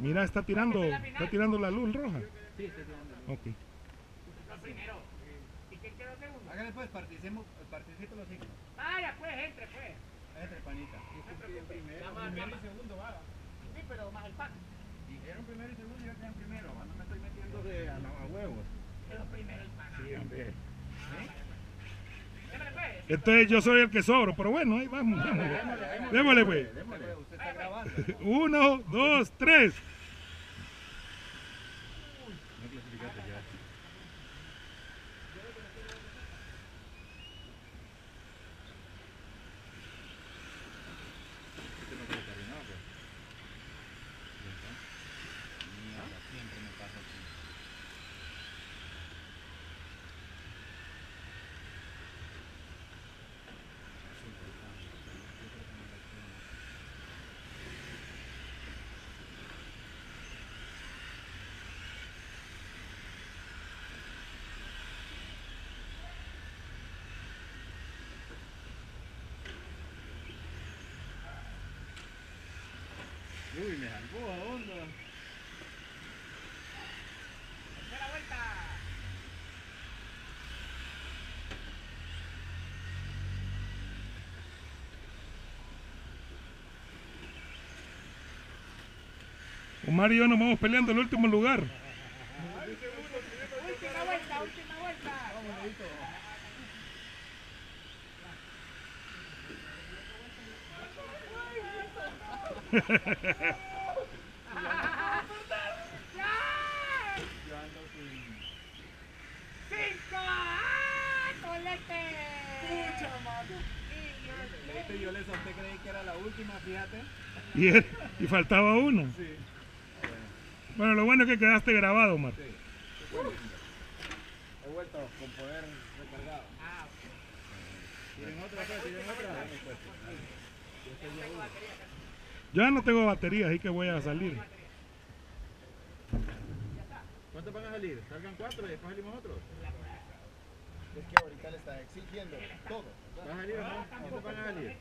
Mira, está tirando, está tirando la luz roja. Sí, estoy tirando. Ok. primero. ¿Y quién quedó segundo? Hágale pues, participemos, participe los cinco. Vaya, pues, entre, pues. Entre panita. Primero, primero y segundo va. Sí, pero más el pack. Dijeron primero y segundo, yo quedé primero. No me estoy metiendo de a, a huevos. Quedó primero el pack. Sí, hombre. Démosle, pues. Entonces yo soy el que sobro, pero bueno, ahí vamos, démosle. Démosle, pues. Uno, dos, tres. No clasificaste ya. Uy, me salvó a onda. Tercera vuelta. Omar y yo nos vamos peleando el último lugar. Última vuelta, última vuelta. ¡Ya! ¡Cinco! ¡Ah! ¡Colete! Que era la última, fíjate. Y, y faltaba una. Sí. Bueno, lo bueno es que quedaste grabado, Omar. Sí. He vuelto con poder recargado. Ah, ok. ¿Tienen otra? ¿Tienen otra? Yo ya no tengo batería, así que voy a salir. ¿Cuántos van a salir? ¿Salgan cuatro y después salimos otros? Es que ahorita le está exigiendo todo. ¿Van a salir o no? ¿Cuántos van a salir?